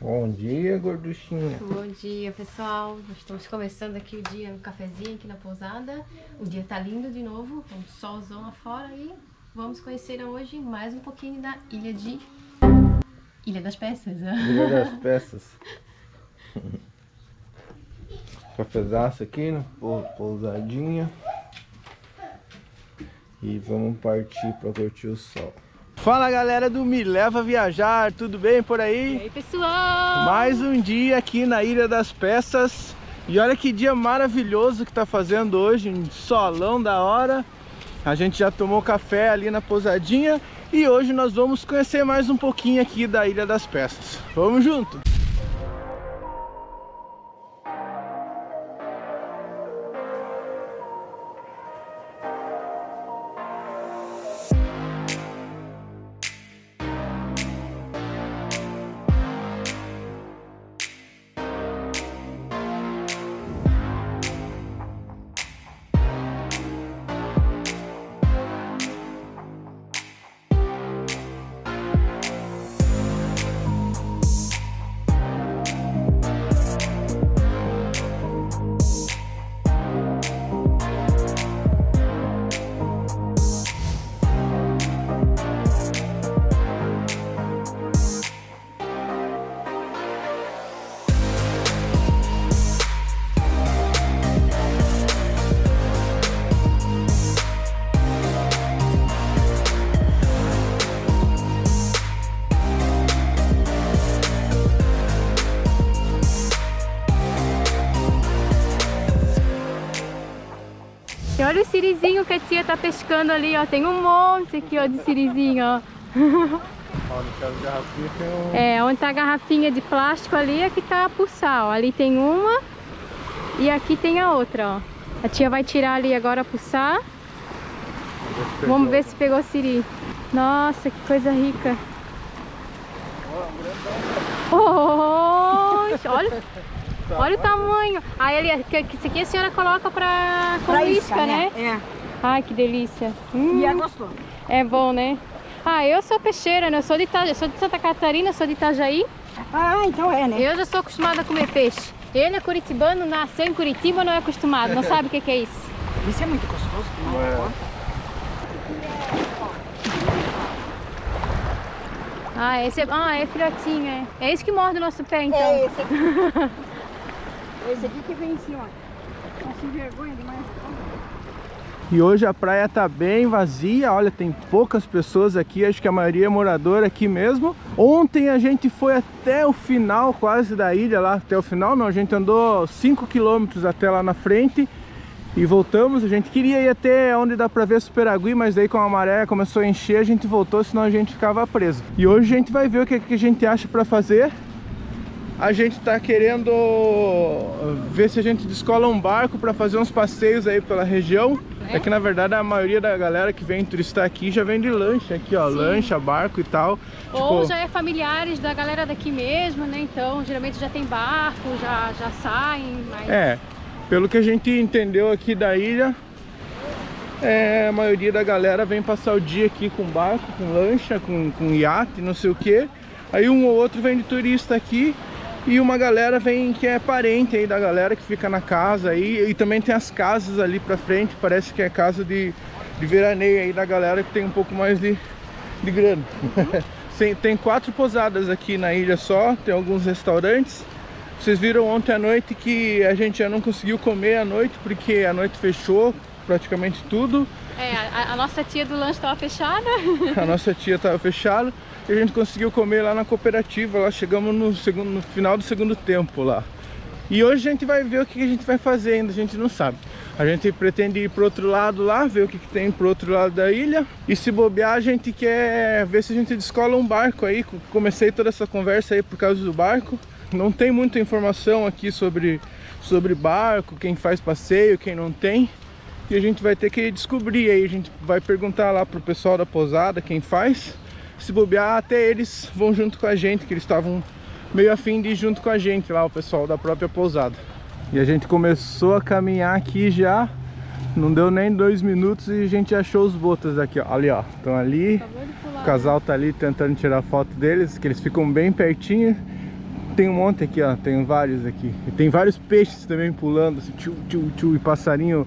Bom dia, gorduchinha. Bom dia, pessoal. Estamos começando aqui o dia no cafezinho aqui na pousada. O dia tá lindo de novo, com um solzão lá fora e vamos conhecer hoje mais um pouquinho da ilha de Ilha das Peças. Ilha das Peças. Cafezaço aqui, né? Pousadinha. E vamos partir para curtir o sol. Fala galera do Me Leva Viajar, tudo bem por aí? E aí pessoal? Mais um dia aqui na Ilha das Peças E olha que dia maravilhoso que tá fazendo hoje, um solão da hora A gente já tomou café ali na pousadinha E hoje nós vamos conhecer mais um pouquinho aqui da Ilha das Peças Vamos junto! Pescando ali, ó. Tem um monte aqui, ó, de sirizinho, ó. É, onde tá a garrafinha de plástico ali é que tá a pulsar, ó. Ali tem uma e aqui tem a outra, ó. A tia vai tirar ali agora a pulsar. Vamos ver se pegou siri. Nossa, que coisa rica. Oh, olha, olha o tamanho. Aí ali, isso aqui a senhora coloca pra, com Pra isca, isca, né? É. Ai, que delícia. Hum, E é gostoso. é bom, né? Ah, eu sou peixeira, né? Eu sou de, Ita... sou de Santa Catarina, sou de Itajaí. Ah, então é, né? Eu já sou acostumada a comer peixe. Ele é curitibano, nasceu em Curitiba, não é acostumado, não sabe o que, que é isso. Isso é muito gostoso. Não É. é. Ah, esse é, ah, é filhotinho, é. É isso que morde o nosso pé, então. É esse aqui. esse aqui que vem assim, ó. Tá sem vergonha demais. E hoje a praia tá bem vazia, olha, tem poucas pessoas aqui, acho que a maioria é moradora aqui mesmo. Ontem a gente foi até o final quase da ilha lá, até o final não, a gente andou 5 quilômetros até lá na frente e voltamos. A gente queria ir até onde dá pra ver Superagui, mas daí com a maré começou a encher, a gente voltou, senão a gente ficava preso. E hoje a gente vai ver o que, que a gente acha pra fazer. A gente tá querendo ver se a gente descola um barco para fazer uns passeios aí pela região. É? que na verdade a maioria da galera que vem turistar aqui já vem de lancha aqui, ó, Sim. lancha, barco e tal. Ou Tipo, já é familiares da galera daqui mesmo, né? Então, geralmente já tem barco, já, já saem, mas... É, pelo que a gente entendeu aqui da ilha, é, a maioria da galera vem passar o dia aqui com barco, com lancha, com, com iate, não sei o que. Aí um ou outro vem de turista aqui e uma galera vem que é parente aí da galera que fica na casa aí. E também tem as casas ali pra frente, parece que é casa de, de veraneio aí da galera que tem um pouco mais de, de grana. tem, tem quatro pousadas aqui na ilha só, tem alguns restaurantes. Vocês viram ontem à noite que a gente já não conseguiu comer à noite porque a noite fechou praticamente tudo. É, a, a nossa tia do lanche estava fechada. A nossa tia estava fechada e a gente conseguiu comer lá na cooperativa. Lá chegamos no, segundo, no final do segundo tempo lá. E hoje a gente vai ver o que a gente vai fazer ainda, a gente não sabe. A gente pretende ir pro outro lado lá, ver o que, que tem pro outro lado da ilha. E se bobear, a gente quer ver se a gente descola um barco aí. Comecei toda essa conversa aí por causa do barco. Não tem muita informação aqui sobre, sobre barco, quem faz passeio, quem não tem. E a gente vai ter que descobrir aí, a gente vai perguntar lá pro pessoal da pousada quem faz. Se bobear, até eles vão junto com a gente, que eles estavam meio afim de ir junto com a gente lá, o pessoal da própria pousada. E a gente começou a caminhar aqui já, não deu nem dois minutos e a gente achou os botas aqui, ó. Ali, ó, estão ali. Pular. O casal tá ali tentando tirar foto deles, que eles ficam bem pertinho. Tem um monte aqui, ó. Tem vários aqui. E tem vários peixes também pulando, assim, tchu, tchu, tchu, e passarinho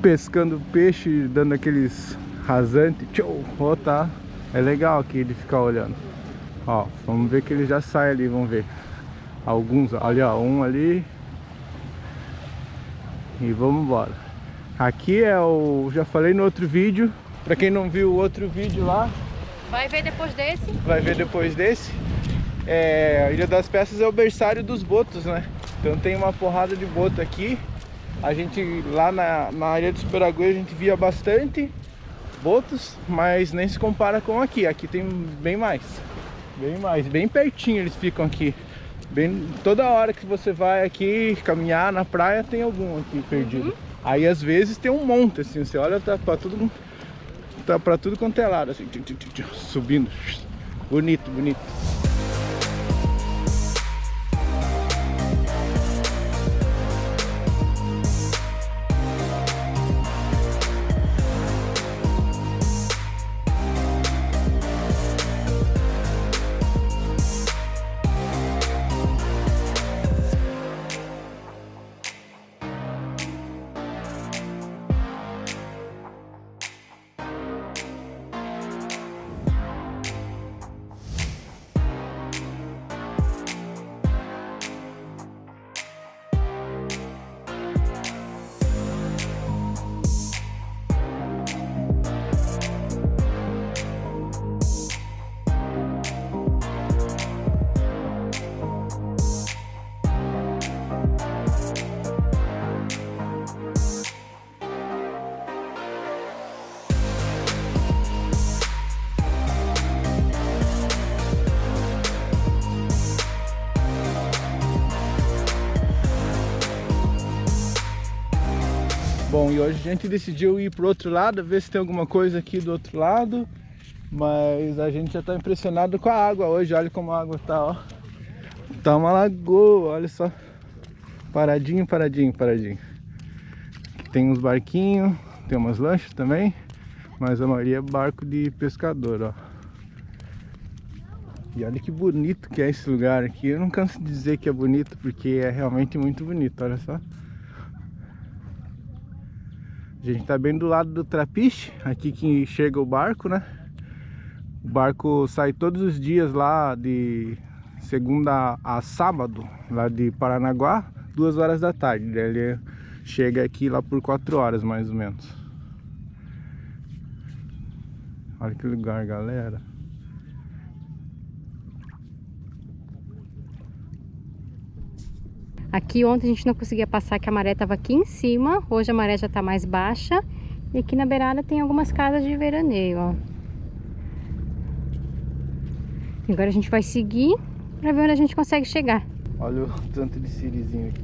pescando peixe, dando aqueles rasantes. Tchu, ó, tá. É legal aqui ele ficar olhando. Ó, vamos ver que ele já sai ali, vamos ver. Alguns, olha, ó, um ali. E vamos embora. Aqui é o, já falei no outro vídeo, pra quem não viu o outro vídeo lá, Vai ver depois desse? vai ver depois desse. É, a Ilha das Peças é o berçário dos botos, né? Então tem uma porrada de boto aqui. A gente lá na, na Ilha do Superagui a gente via bastante botos, mas nem se compara com aqui. Aqui tem bem mais. Bem mais, bem pertinho eles ficam aqui. Bem, toda hora que você vai aqui caminhar na praia tem algum aqui perdido. Aí às vezes tem um monte assim, você olha tá para tudo tá para tudo quanto é lado assim, subindo. Bonito, bonito. E hoje a gente decidiu ir pro outro lado, ver se tem alguma coisa aqui do outro lado. Mas a gente já tá impressionado com a água hoje, olha como a água tá, ó. Tá uma lagoa, olha só. Paradinho, paradinho, paradinho. Tem uns barquinhos, tem umas lanchas também, mas a maioria é barco de pescador, ó. E olha que bonito que é esse lugar aqui. Eu não canso de dizer que é bonito, porque é realmente muito bonito, olha só. A gente tá bem do lado do Trapiche, aqui que chega o barco, né? O barco sai todos os dias lá de segunda a sábado, lá de Paranaguá, duas horas da tarde. Ele chega aqui lá por quatro horas, mais ou menos. Olha que lugar, galera. Aqui ontem a gente não conseguia passar que a maré estava aqui em cima. Hoje a maré já está mais baixa. E aqui na beirada tem algumas casas de veraneio, ó. E agora a gente vai seguir para ver onde a gente consegue chegar. Olha o tanto de sirizinho aqui.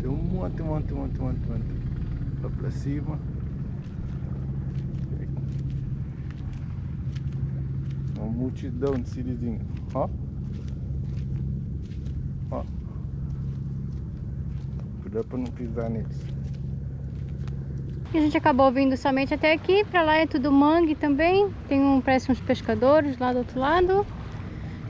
Tem um monte, um monte, um monte, um monte, um monte. Lá pra cima. Uma multidão de sirizinho. Ó. Cuidado pra não pisar neles. E a gente acabou vindo somente até aqui. Pra lá é tudo mangue também. Tem um, parece uns pescadores lá do outro lado.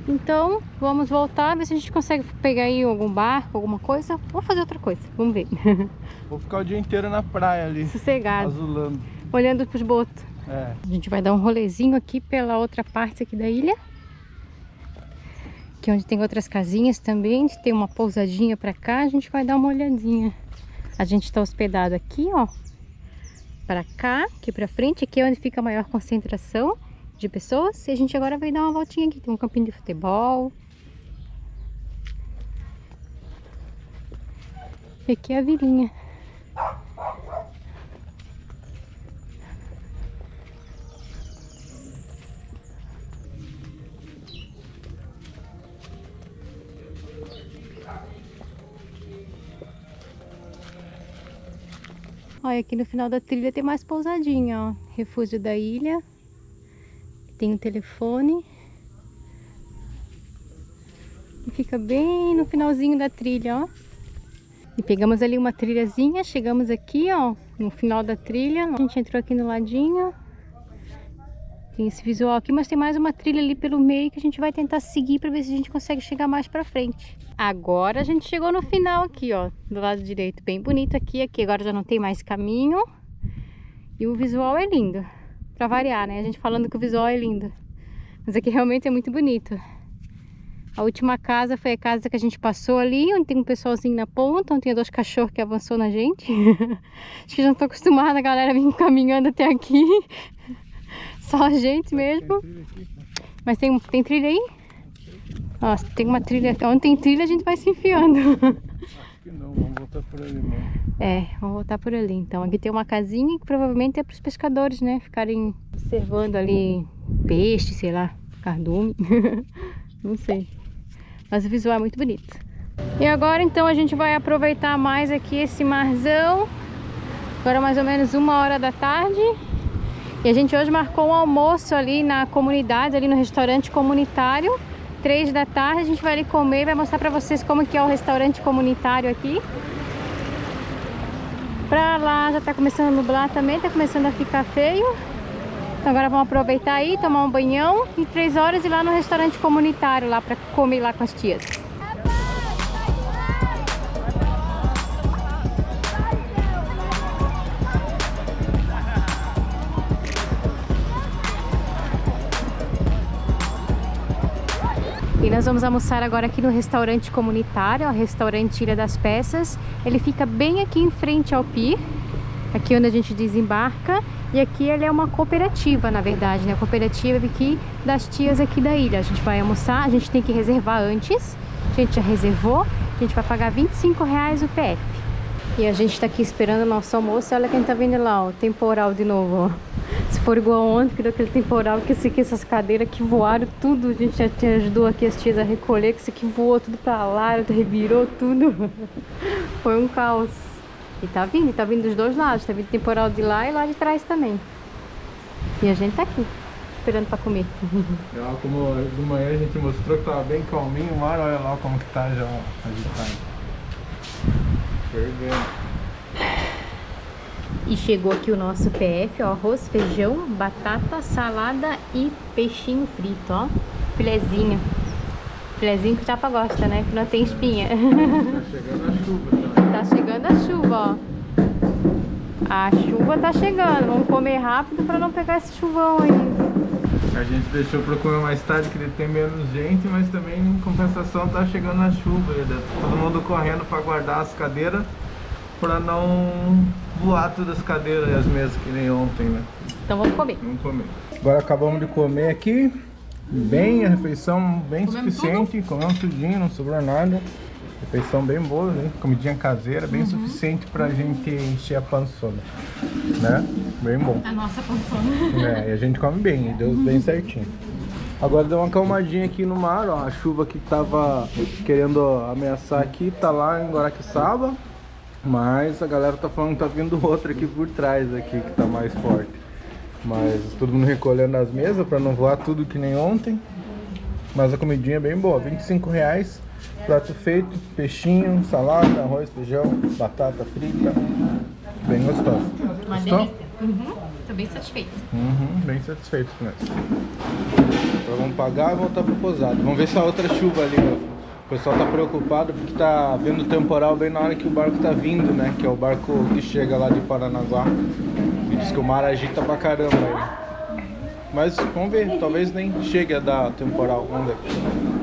Então, vamos voltar, ver se a gente consegue pegar aí algum barco, alguma coisa. Ou fazer outra coisa, vamos ver. Vou ficar o dia inteiro na praia ali, Sossegado, azulando. olhando pros botos. É. A gente vai dar um rolezinho aqui pela outra parte aqui da ilha. É onde tem outras casinhas também. Tem uma pousadinha pra cá. A gente vai dar uma olhadinha. A gente tá hospedado aqui, ó. Pra cá, aqui pra frente. Aqui é onde fica a maior concentração de pessoas. E a gente agora vai dar uma voltinha aqui. Tem um campinho de futebol. E aqui é a vilinha. Olha, aqui no final da trilha tem mais pousadinha, ó. Refúgio da ilha. Tem um telefone. E fica bem no finalzinho da trilha, ó. E pegamos ali uma trilhazinha, chegamos aqui, ó, no final da trilha. A gente entrou aqui no ladinho. Tem esse visual aqui, mas tem mais uma trilha ali pelo meio que a gente vai tentar seguir para ver se a gente consegue chegar mais para frente. Agora a gente chegou no final aqui, ó, do lado direito, bem bonito aqui, aqui agora já não tem mais caminho. E o visual é lindo, para variar, né? A gente falando que o visual é lindo. Mas aqui realmente é muito bonito. A última casa foi a casa que a gente passou ali, onde tem um pessoalzinho na ponta, onde tem dois cachorros que avançou na gente. Acho que já estou acostumada a galera vir caminhando até aqui. Só a gente mesmo. Mas tem, tem trilha aí? Nossa, tem uma trilha. Onde tem trilha a gente vai se enfiando. Acho que não, vamos voltar por ali mesmo. É, vamos voltar por ali. Então aqui tem uma casinha que provavelmente é para os pescadores, né? Ficarem observando ali peixe, sei lá, cardume. não sei. Mas o visual é muito bonito. E agora então a gente vai aproveitar mais aqui esse marzão. Agora mais ou menos uma hora da tarde. E a gente hoje marcou um almoço ali na comunidade, ali no restaurante comunitário. Três da tarde a gente vai ali comer, vai mostrar pra vocês como que é o restaurante comunitário aqui. Pra lá já tá começando a nublar também, tá começando a ficar feio. Então agora vamos aproveitar aí, tomar um banhão e três horas ir lá no restaurante comunitário lá pra comer lá com as tias. Vamos almoçar agora aqui no restaurante comunitário, o restaurante Ilha das Peças. Ele fica bem aqui em frente ao pier, aqui onde a gente desembarca. E aqui ele é uma cooperativa, na verdade, né? Cooperativa aqui das tias aqui da ilha. A gente vai almoçar, a gente tem que reservar antes. A gente já reservou, a gente vai pagar 25 reais o PF. E a gente tá aqui esperando o nosso almoço. Olha quem tá vindo lá, ó, temporal de novo, ó. Se for igual ontem, que deu aquele temporal, que esse aqui, essas cadeiras que voaram tudo, a gente já te ajudou aqui as tias a recolher, que isso aqui voou tudo pra lá, revirou tudo. Foi um caos. E tá vindo, tá vindo dos dois lados, tá vindo temporal de lá e lá de trás também. E a gente tá aqui, esperando pra comer. Ó, como de manhã a gente mostrou que tava bem calminho, o olha lá como que tá já agitado. Fervendo. E chegou aqui o nosso PF, ó, arroz, feijão, batata, salada e peixinho frito, ó. Filezinho. Filezinho que o Chapa gosta, né? Que não tem espinha. Tá chegando a chuva também. tá chegando a chuva, ó. A chuva tá chegando. Vamos comer rápido pra não pegar esse chuvão aí. A gente deixou pra comer mais tarde que tem menos gente, mas também em compensação tá chegando a chuva. tá Todo mundo correndo pra guardar as cadeiras pra não voar todas as cadeiras e as mesas que nem ontem, né? Então vamos comer. Vamos comer. Agora acabamos de comer aqui. Bem, a refeição bem Comemos suficiente. Comemos tudinho, não sobrou nada. Refeição bem boa, né? Comidinha caseira, Uhum. bem suficiente pra gente encher a pançona. Né? Bem bom. A nossa pançona. É, e a gente come bem, deu bem certinho. Agora deu uma calmadinha aqui no mar, ó. A chuva que tava querendo ameaçar aqui tá lá em Guaraqueçaba. Mas a galera tá falando que tá vindo outra aqui por trás aqui, que tá mais forte. Mas todo mundo recolhendo as mesas pra não voar tudo que nem ontem. Mas a comidinha é bem boa, 25 reais. Prato feito, peixinho, salada, arroz, feijão, batata frita. Bem gostoso. Uma Gostou? Uhum. Tô bem satisfeita. Uhum, bem satisfeito com isso. Agora vamos pagar e voltar pro pousado. Vamos ver se a outra chuva ali, ó. O pessoal tá preocupado porque tá vendo temporal bem na hora que o barco tá vindo, né? Que é o barco que chega lá de Paranaguá. E diz que o mar agita pra caramba aí. Mas vamos ver, talvez nem chegue a dar temporal, vamos ver.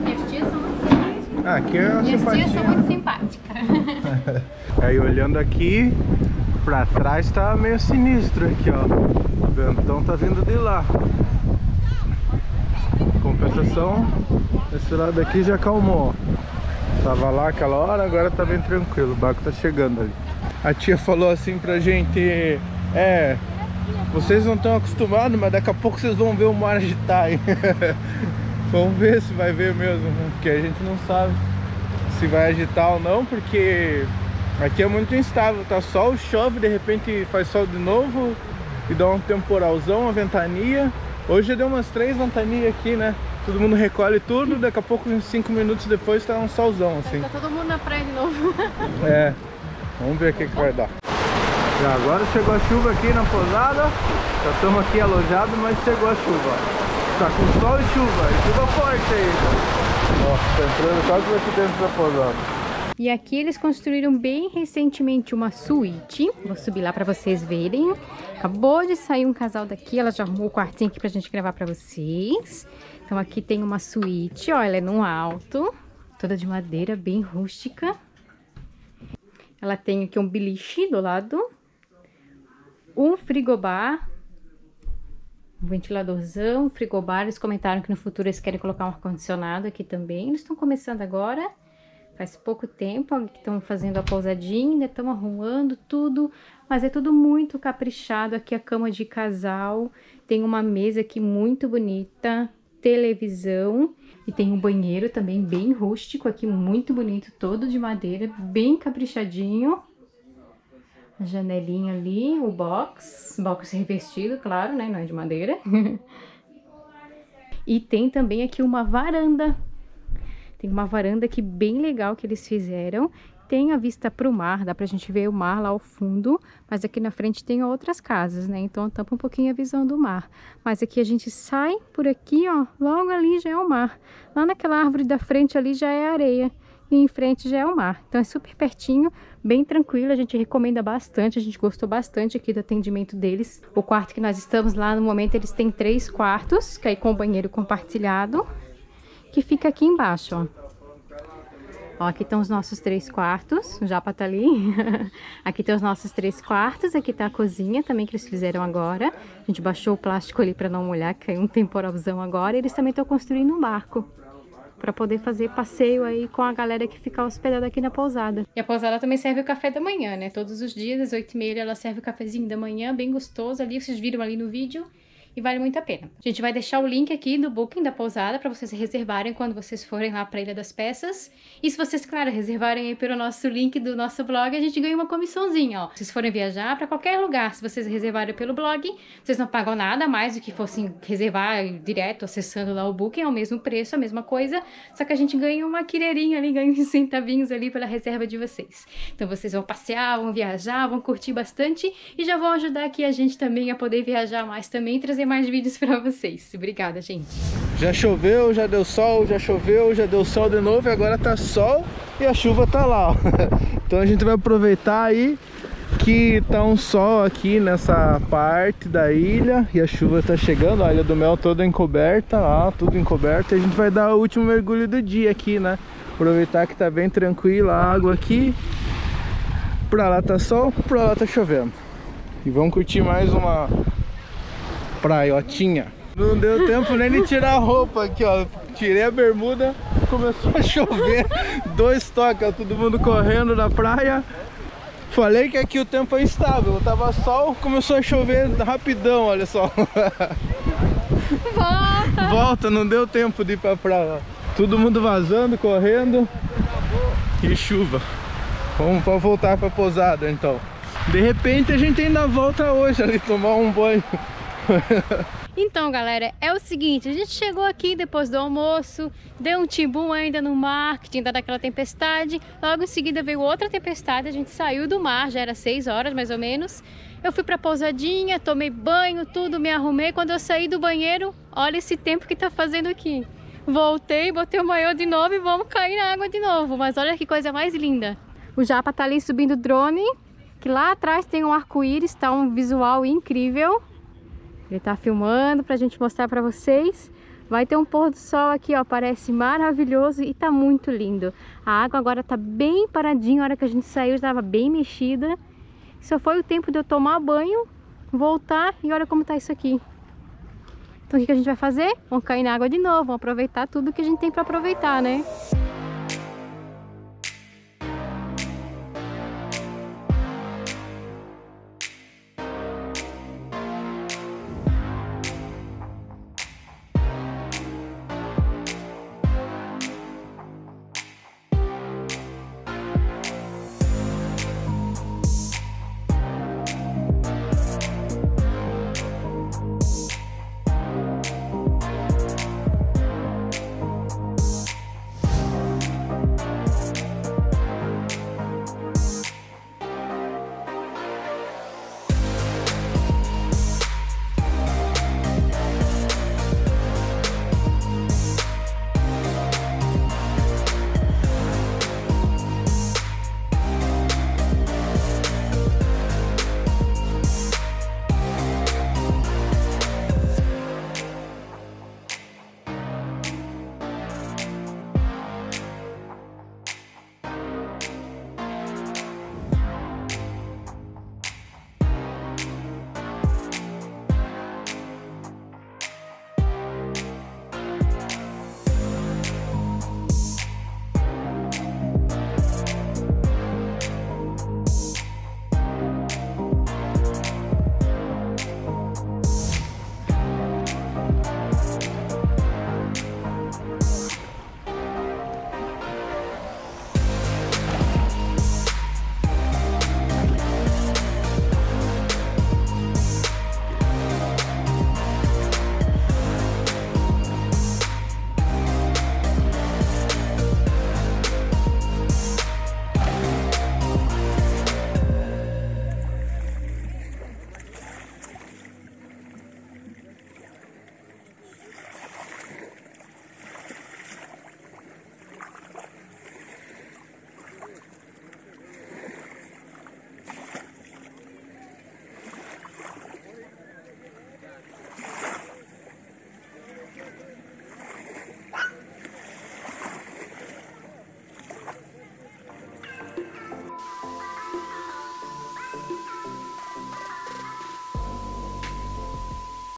Minhas tias são muito simpáticas. Ah, aqui é uma Minhas tias são simpatia. muito simpáticas. Aí olhando aqui pra trás tá meio sinistro aqui, ó. O ventão tá vindo de lá. Compensação, esse lado aqui já acalmou. Tava lá aquela hora, agora tá bem tranquilo. O barco tá chegando ali. A tia falou assim pra gente: É, vocês não estão acostumados, mas daqui a pouco vocês vão ver o mar agitar. hein?" Vamos ver se vai ver mesmo, porque a gente não sabe se vai agitar ou não, porque aqui é muito instável, tá sol, chove, de repente faz sol de novo e dá um temporalzão, uma ventania. Hoje deu umas três ventanias aqui, né? Todo mundo recolhe tudo, daqui a pouco, uns cinco minutos depois, tá um solzão assim. Tá todo mundo na praia de novo. É, vamos ver o que, que vai dar. E agora chegou a chuva aqui na pousada. Já estamos aqui alojados, mas chegou a chuva. Tá com sol e chuva, e chuva forte ainda. Ó, tá entrando quase aqui dentro da pousada. E aqui eles construíram bem recentemente uma suíte. Vou subir lá para vocês verem. Acabou de sair um casal daqui. Ela já arrumou o quartinho aqui pra gente gravar para vocês. Então aqui tem uma suíte, ó. Ela é no alto. Toda de madeira, bem rústica. Ela tem aqui um beliche do lado. Um frigobar. Um ventiladorzão, um frigobar. Eles comentaram que no futuro eles querem colocar um ar-condicionado aqui também. Eles estão começando agora. Faz pouco tempo que estão fazendo a pousadinha, estão arrumando tudo, mas é tudo muito caprichado. Aqui a cama de casal, tem uma mesa aqui muito bonita, televisão e tem um banheiro também bem rústico aqui, muito bonito, todo de madeira, bem caprichadinho. A janelinha ali, o box, box revestido, claro, né, não é de madeira. e tem também aqui uma varanda tem uma varanda aqui bem legal que eles fizeram. Tem a vista para o mar, dá para a gente ver o mar lá ao fundo, mas aqui na frente tem outras casas, né? Então tampa um pouquinho a visão do mar. Mas aqui a gente sai por aqui, ó, logo ali já é o mar. Lá naquela árvore da frente ali já é areia e em frente já é o mar. Então é super pertinho, bem tranquilo, a gente recomenda bastante, a gente gostou bastante aqui do atendimento deles. O quarto que nós estamos lá no momento, eles têm três quartos, que aí com banheiro compartilhado que fica aqui embaixo, ó. Ó, aqui estão os nossos três quartos, o Japa tá ali. aqui estão os nossos três quartos, aqui tá a cozinha também que eles fizeram agora. A gente baixou o plástico ali para não molhar, caiu um temporalzão agora. Eles também estão construindo um barco para poder fazer passeio aí com a galera que fica hospedada aqui na pousada. E a pousada também serve o café da manhã, né? Todos os dias, às 8h30, ela serve o cafezinho da manhã, bem gostoso ali, vocês viram ali no vídeo e vale muito a pena. A gente vai deixar o link aqui do booking da pousada para vocês reservarem quando vocês forem lá para Ilha das Peças. E se vocês, claro, reservarem aí pelo nosso link do nosso blog, a gente ganha uma comissãozinha, ó. Se vocês forem viajar para qualquer lugar, se vocês reservarem pelo blog, vocês não pagam nada mais do que fossem reservar direto acessando lá o booking, é o mesmo preço, a mesma coisa, só que a gente ganha uma quireirinha ali, ganha uns centavinhos ali pela reserva de vocês. Então vocês vão passear, vão viajar, vão curtir bastante e já vão ajudar aqui a gente também a poder viajar mais também e trazer trazer mais vídeos pra vocês. Obrigada, gente. Já choveu, já deu sol, já choveu, já deu sol de novo e agora tá sol e a chuva tá lá. Então a gente vai aproveitar aí que tá um sol aqui nessa parte da ilha e a chuva tá chegando, a Ilha do Mel toda encoberta, tudo encoberto e a gente vai dar o último mergulho do dia aqui, né? Aproveitar que tá bem tranquila a água aqui. Pra lá tá sol, pra lá tá chovendo. E vamos curtir mais uma praiotinha. Não deu tempo nem de tirar a roupa aqui, ó. Tirei a bermuda, começou a chover. Dois toques, todo mundo correndo na praia. Falei que aqui o tempo é instável. Tava sol, começou a chover rapidão, olha só. Volta! Volta, não deu tempo de ir pra praia. Todo mundo vazando, correndo. E chuva. Vamos voltar pra pousada então. De repente a gente ainda volta hoje ali tomar um banho. Então, galera, é o seguinte, a gente chegou aqui depois do almoço, deu um timbum ainda no mar, que tinha dado aquela tempestade, logo em seguida veio outra tempestade, a gente saiu do mar, já era 6 horas mais ou menos, eu fui pra pousadinha, tomei banho, tudo, me arrumei, quando eu saí do banheiro, olha esse tempo que tá fazendo aqui. Voltei, botei o maiô de novo e vamos cair na água de novo, mas olha que coisa mais linda. O Japa tá ali subindo o drone, que lá atrás tem um arco-íris, tá um visual incrível. Ele tá filmando pra gente mostrar pra vocês. Vai ter um pôr do sol aqui, ó, parece maravilhoso e tá muito lindo. A água agora tá bem paradinha, a hora que a gente saiu estava bem mexida. Só foi o tempo de eu tomar banho, voltar e olha como tá isso aqui. Então o que a gente vai fazer? Vamos cair na água de novo, vamos aproveitar tudo que a gente tem para aproveitar, né?